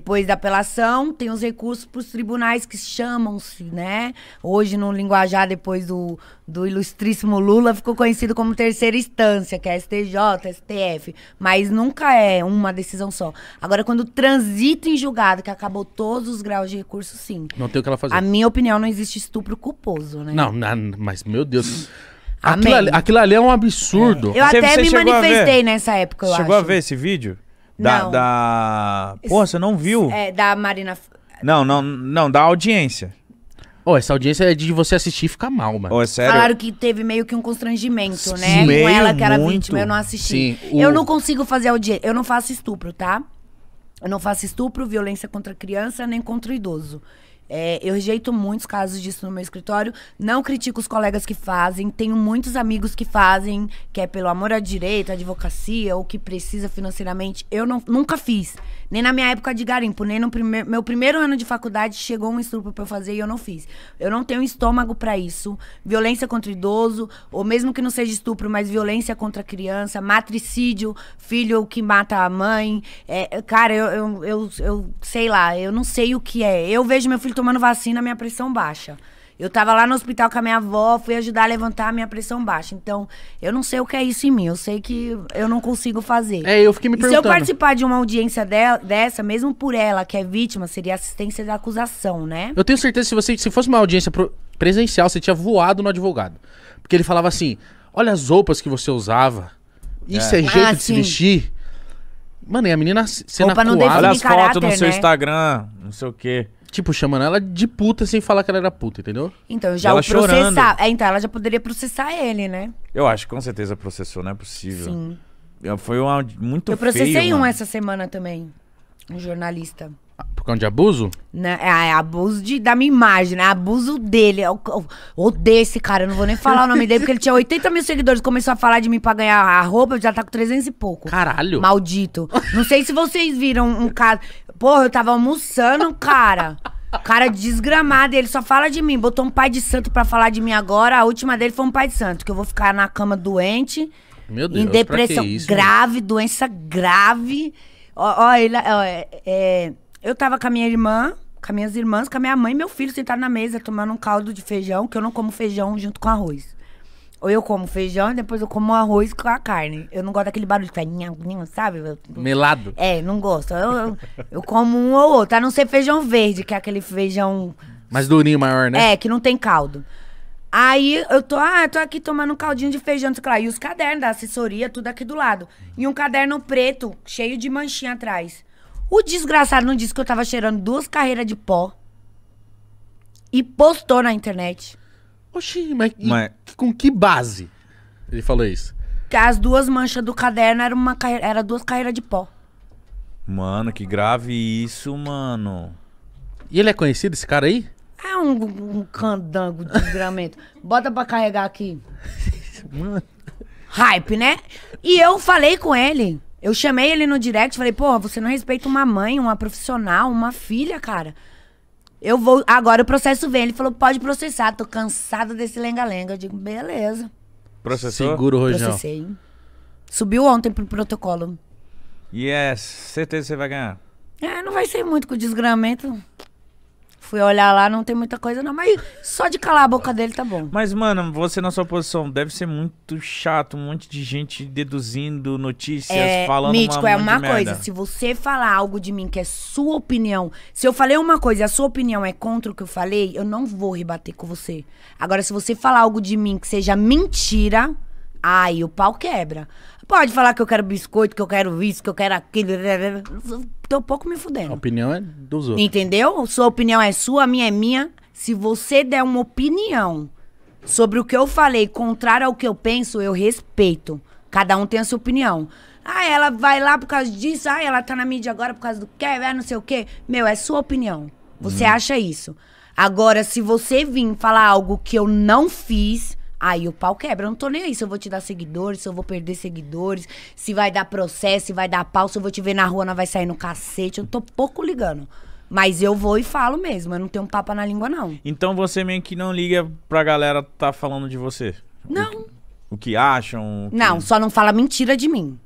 Depois da apelação, tem os recursos para os tribunais que chamam-se, né? Hoje, no linguajar, depois do, do ilustríssimo Lula, ficou conhecido como terceira instância, que é STJ, STF. Mas nunca é uma decisão só. Agora, quando transita em julgado, que acabou todos os graus de recurso, sim. Não tem o que ela fazer. A minha opinião, não existe estupro culposo, né? Não, na- mas meu Deus. Aquilo ali, aquilo ali é um absurdo. Eu Você- até você me chegou manifestei nessa época, eu Chegou acho. a ver esse vídeo? Da, Não. da... Porra, você não viu? É, da Marina... Não, não, não, da audiência. Ô, essa audiência é de você assistir e ficar mal, mano. Ô, é sério? Falaram que teve meio que um constrangimento, Sim, né? meio, Com ela que era muito. vítima, eu não assisti. Sim, o- Eu não consigo fazer audiência. Eu não faço estupro, tá? Eu não faço estupro, violência contra criança, nem contra o idoso. É, eu rejeito muitos casos disso no meu escritório. Não critico os colegas que fazem. Tenho muitos amigos que fazem, que é pelo amor à direito, advocacia, ou que precisa financeiramente. Eu não, nunca fiz. Nem na minha época de garimpo, nem no meu primeiro ano de faculdade chegou um estupro pra eu fazer e eu não fiz. Eu não tenho estômago pra isso. Violência contra idoso, ou mesmo que não seja estupro, mas violência contra criança, matricídio, filho que mata a mãe. É, cara, eu, eu, eu, eu sei lá, eu não sei o que é. Eu vejo meu filho tomando vacina, minha pressão baixa. Eu tava lá no hospital com a minha avó, fui ajudar a levantar a minha pressão baixa. Então, eu não sei o que é isso em mim. Eu sei que eu não consigo fazer. É, eu fiquei me E se eu perguntando. participar de uma audiência de- dessa, mesmo por ela, que é vítima, seria assistência da acusação, né? Eu tenho certeza que se você se fosse uma audiência presencial, você tinha voado no advogado. Porque ele falava assim: olha as roupas que você usava. Isso é, jeito Ah, de se sim. vestir. Mano, e a menina se- sendo não acuada, Olha as fotos caráter, no seu né? Instagram, não sei o quê. Tipo, chamando ela de puta sem falar que ela era puta, entendeu? Então, já ela o processar. chorando. É, então, ela já poderia processar ele, né? Eu acho que com certeza processou, não é possível. Sim. Foi uma, muito Eu processei feio, um essa semana também. Um jornalista. Ah, Por causa de abuso? Né? É, é abuso de, da minha imagem, né? Abuso dele. Eu, eu odeio esse cara, eu não vou nem falar o nome dele, porque ele tinha 80 mil seguidores. Começou a falar de mim pra ganhar a roupa, já tá com 300 e pouco. Caralho. Maldito. Não sei se vocês viram um cara. Porra, eu tava almoçando, cara. Cara desgramado, ele só fala de mim. Botou um pai de santo pra falar de mim agora. A última dele foi um pai de santo, que eu vou ficar na cama doente. Meu Deus, em depressão isso, grave, doença grave. Ó, ó, ele, ó, é, é, eu tava com a minha irmã, com as minhas irmãs, com a minha mãe e meu filho sentado na mesa, tomando um caldo de feijão, que eu não como feijão junto com arroz. Ou eu como feijão e depois eu como arroz com a carne. Eu não gosto daquele barulho que faz, sabe? Eu- Melado. é, não gosto. Eu, eu, eu como um ou outro, a não ser feijão verde, que é aquele feijão Mais durinho, maior, né? é, que não tem caldo. Aí eu tô, ah, tô aqui tomando um caldinho de feijão, sei lá. E os cadernos da assessoria, tudo aqui do lado. E um caderno preto, cheio de manchinha atrás. O desgraçado não disse que eu tava cheirando duas carreiras de pó. E postou na internet. Oxi, mas, e Mas- com que base ele falou isso? Que as duas manchas do caderno eram uma carreira, era duas carreiras de pó. Mano, que grave isso, mano. E ele é conhecido, esse cara aí? É um, um candango de desgramento. Bota pra carregar aqui. Mano. Hype, né? E eu falei com ele. Eu chamei ele no direct, falei, porra, você não respeita uma mãe, uma profissional, uma filha, cara. Eu vou. Agora o processo vem. Ele falou, pode processar, tô cansado desse lenga-lenga. Eu digo, beleza. Processou? Segura o rojão. Processei. Subiu ontem pro protocolo. É certeza que você vai ganhar. É, não vai ser muito com o desgramento. Fui olhar lá, não tem muita coisa, não. Mas só de calar a boca dele tá bom. Mas, mano, você na sua posição deve ser muito chato, um monte de gente deduzindo notícias, É, falando mítico, uma, é uma coisa. merda. Se você falar algo de mim que é sua opinião, se eu falei uma coisa e a sua opinião é contra o que eu falei, eu não vou rebater com você. Agora, se você falar algo de mim que seja mentira, aí o pau quebra. Pode falar que eu quero biscoito, que eu quero isso, que eu quero aquilo. Tô pouco me A fudendo. opinião é dos outros. Entendeu? Sua opinião é sua, a minha é minha. Se você der uma opinião sobre o que eu falei, contrário ao que eu penso, eu respeito. Cada um tem a sua opinião. Ah, ela vai lá por causa disso. Ah, ela tá na mídia agora por causa do quê? É não sei o quê. Meu, é sua opinião. Você acha isso. Agora, se você vir falar algo que eu não fiz, aí o pau quebra. Eu não tô nem aí se eu vou te dar seguidores, se eu vou perder seguidores, se vai dar processo, se vai dar pau, se eu vou te ver na rua, não vai sair no cacete. Eu tô pouco ligando. Mas eu vou e falo mesmo. Eu não tenho um papo na língua, não. Então você meio que não liga pra galera tá falando de você. Não. O que acham. o que- Não, só não fala mentira de mim.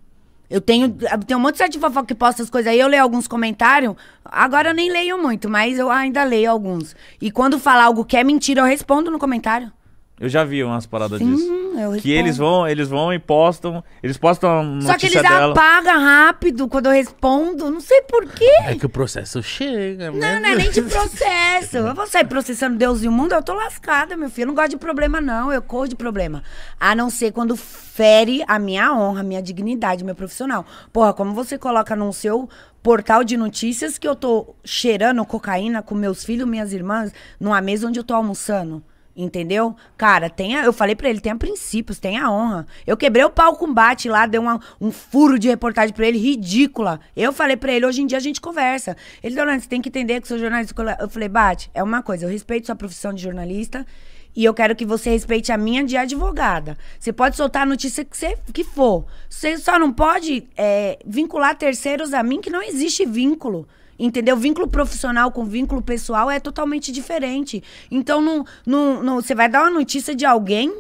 Eu tenho, eu tenho um monte de site de fofoca que posta as coisas aí, eu leio alguns comentários. Agora eu nem leio muito, mas eu ainda leio alguns. E quando falar algo que é mentira, eu respondo no comentário. Eu já vi umas paradas Sim, disso. eu. Que eles vão, eles vão e postam. Eles postam a notícia Só que eles dela. apagam rápido quando eu respondo. Não sei porquê. É que o processo chega, Não, né? não é nem de processo. Eu vou sair processando Deus e o mundo, eu tô lascada, meu filho. Eu não gosto de problema, não. Eu corro de problema. A não ser quando fere a minha honra, a minha dignidade, meu profissional. Porra, como você coloca no seu portal de notícias que eu tô cheirando cocaína com meus filhos, minhas irmãs, numa mesa onde eu tô almoçando? Entendeu? Cara, tenha, eu falei pra ele, tenha princípios, tenha honra. Eu quebrei o pau com bate lá, dei uma- um furo de reportagem pra ele, ridícula. Eu falei pra ele, hoje em dia a gente conversa. Ele falou, você tem que entender que sou jornalista. Eu falei, bate, é uma coisa, eu respeito sua profissão de jornalista e eu quero que você respeite a minha de advogada. Você pode soltar a notícia que, você, que for. Você só não pode é, vincular terceiros a mim, que não existe vínculo. Entendeu? Vínculo profissional com vínculo pessoal é totalmente diferente. Então, não, não, não, você vai dar uma notícia de alguém.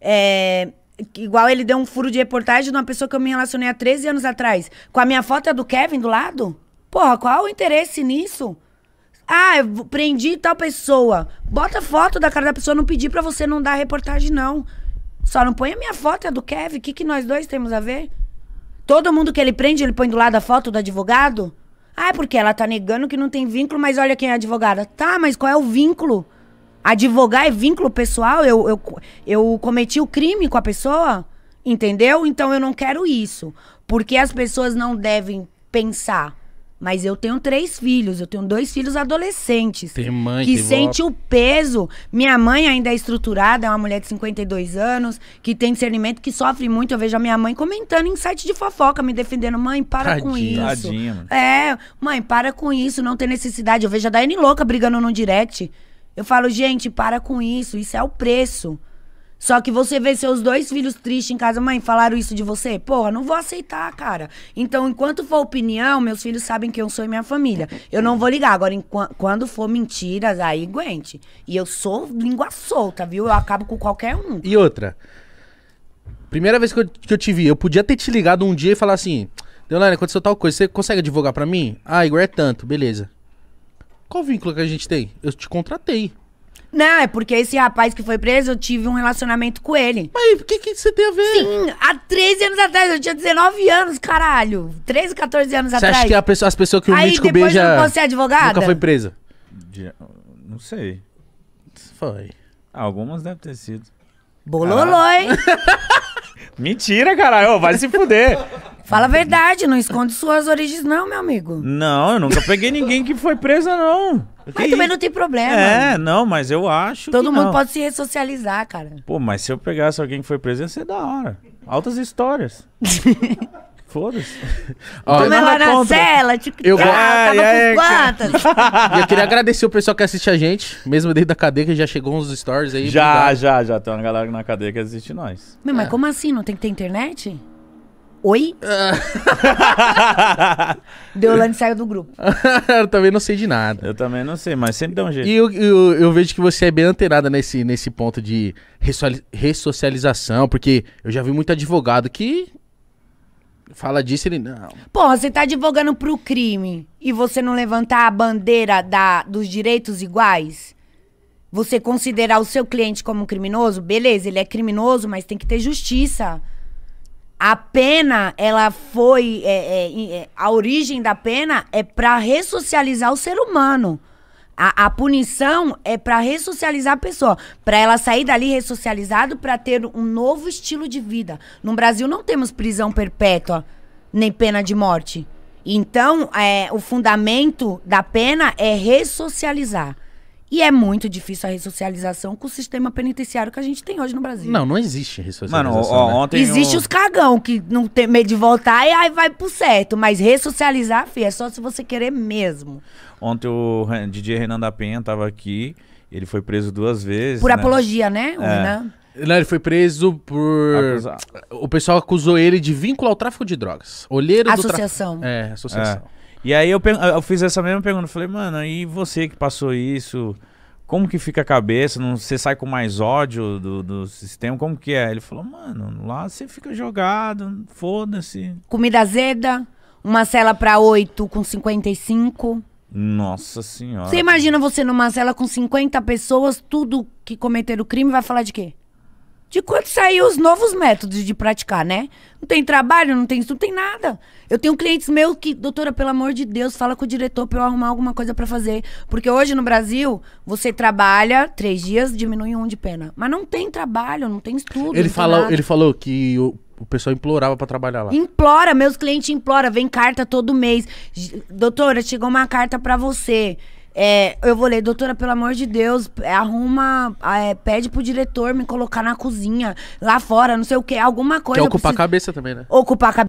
é, igual ele deu um furo de reportagem de uma pessoa que eu me relacionei há 13 anos atrás. Com a minha foto é do Kevin do lado? Porra, qual o interesse nisso? Ah, eu prendi tal pessoa. Bota foto da cara da pessoa, não pedi pra você não dar reportagem, não. Só não põe a minha foto, é do Kevin. O que, que nós dois temos a ver? Todo mundo que ele prende, ele põe do lado a foto do advogado? Ah, é porque ela tá negando que não tem vínculo, mas olha quem é advogada. Tá, mas qual é o vínculo? Advogar é vínculo pessoal? Eu, eu, eu cometi o crime com a pessoa? Entendeu? Então eu não quero isso. Porque as pessoas não devem pensar. Mas eu tenho três filhos, eu tenho dois filhos adolescentes. Tem mãe, que tem vó. sente o peso. Minha mãe ainda é estruturada, é uma mulher de 52 anos, que tem discernimento, que sofre muito. Eu vejo a minha mãe comentando em site de fofoca, me defendendo. Mãe, para com Tadinha. isso. Tadinha, mano. É, mãe, para com isso, não tem necessidade. Eu vejo a Daiane louca brigando no direct. Eu falo, gente, para com isso, isso é o preço. Só que você vê seus dois filhos tristes em casa, mãe, falaram isso de você? Porra, não vou aceitar, cara. Então, enquanto for opinião, meus filhos sabem quem eu sou e minha família. Eu não vou ligar. Agora, quando for mentiras, aí aguente. E eu sou língua solta, viu? Eu acabo com qualquer um. E outra. Primeira vez que eu, que eu te vi, eu podia ter te ligado um dia e falar assim: Deolane, aconteceu tal coisa, você consegue advogar pra mim? Ah, Igor é tanto, beleza. Qual vínculo que a gente tem? Eu te contratei. Não, é porque esse rapaz que foi preso, eu tive um relacionamento com ele. Mas o que, que você tem a ver? Sim, há 13 anos atrás, eu tinha 19 anos, caralho. 13, 14 anos Você atrás. acha que a pessoa- as pessoas que o Aí Mítico depois beija eu não posso ser advogada? nunca foi presa? De- Não sei. Foi. Algumas devem ter sido. Bololô, hein? Mentira, caralho. Vai se fuder. Fala a verdade, não esconde suas origens não, meu amigo. Não, eu nunca peguei ninguém que foi presa, não. Mas também não tem problema. É, não, mas eu acho Todo que mundo não. pode se ressocializar, cara. Pô, mas se eu pegasse alguém que foi preso, ia ser da hora. Altas histórias. Foda-se. Lá nada na cela, tipo, Eu ah, go- tava com quantas? Eu queria agradecer o pessoal que assiste a gente, mesmo dentro da cadeia, que já chegou uns stories aí. Já, obrigado. já, já. Tem uma galera na cadeia que assiste nós. Meu, mas como assim? Não tem que ter internet? Oi? Deolane saiu do grupo. eu também não sei de nada. Eu também não sei, mas sempre dá um jeito. E eu, eu, eu vejo que você é bem antenada nesse, nesse ponto de ressocialização, porque eu já vi muito advogado que fala disso e ele. Não. Porra, você tá advogando pro crime e você não levantar a bandeira da, dos direitos iguais? Você considerar o seu cliente como um criminoso? Beleza, ele é criminoso, mas tem que ter justiça. A pena, ela foi. é, é, é, a origem da pena é pra ressocializar o ser humano. A, a punição é pra ressocializar a pessoa, Pra ela sair dali ressocializado pra ter um novo estilo de vida. No Brasil não temos prisão perpétua nem pena de morte. Então, é, o fundamento da pena é ressocializar. E é muito difícil a ressocialização com o sistema penitenciário que a gente tem hoje no Brasil. Não, não existe ressocialização. Mano, ó, né? ontem. Existe o- os cagão que não tem medo de voltar e aí vai pro certo. Mas ressocializar, filho, é só se você querer mesmo. Ontem o DJ Renan da Penha tava aqui. Ele foi preso duas vezes. Por né? apologia, né? o É. Renan? Não, ele foi preso por. Acusa- O pessoal acusou ele de vínculo ao tráfico de drogas. Olheiro do Associação. tráfico. É, associação. E aí eu, eu fiz essa mesma pergunta. Falei, mano, e você que passou isso? como que fica a cabeça? Não, você sai com mais ódio do, do sistema? Como que é? Ele falou, mano, lá você fica jogado, foda-se. Comida azeda, uma cela pra oito com 55. Nossa senhora. Você imagina você numa cela com 50 pessoas, tudo que cometeram o crime vai falar de quê? De quando sair os novos métodos de praticar, né? Não tem trabalho, não tem estudo, não tem nada. Eu tenho clientes meus que, doutora, pelo amor de Deus, fala com o diretor pra eu arrumar alguma coisa pra fazer. Porque hoje no Brasil, você trabalha três dias, diminui um de pena. Mas não tem trabalho, não tem estudo. Ele, não falou, nada. ele falou que o, o pessoal implorava pra trabalhar lá. Implora, meus clientes imploram, vem carta todo mês. Doutora, chegou uma carta pra você. É, eu vou ler, doutora, pelo amor de Deus, é, arruma, é, pede pro diretor me colocar na cozinha, lá fora, não sei o que, alguma coisa. Quer eu ocupar a preciso- cabeça também, né? Ocupar a cabeça.